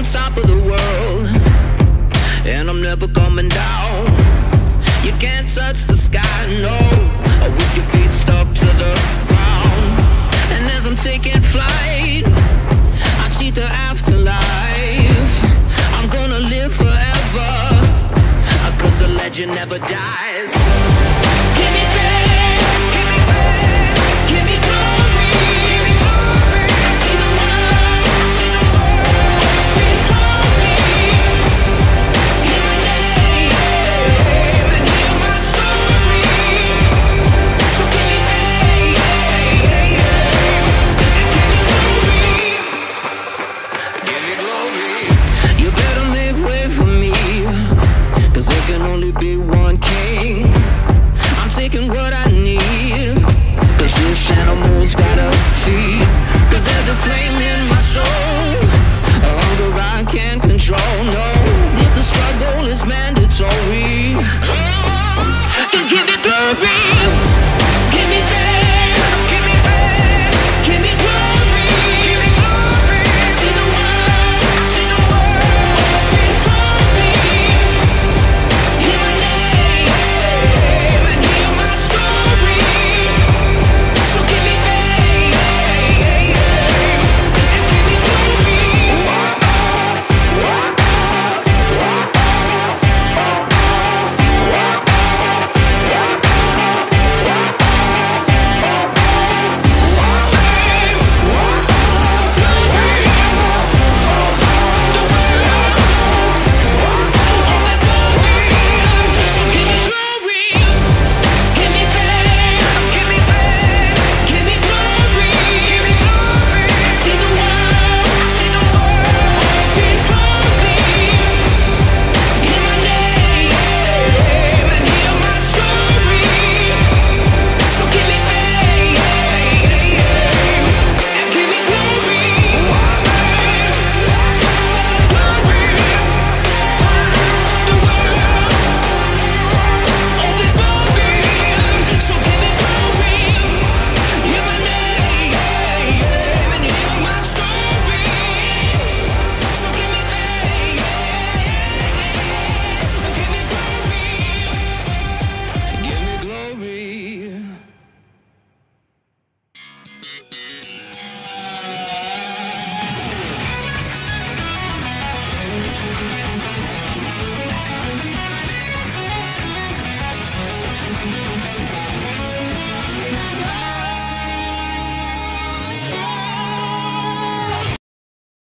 on top of the world, and I'm never coming down. You can't touch the sky, no, with your feet stuck to the ground. And as I'm taking flight, I cheat the afterlife. I'm gonna live forever, cause a legend never dies.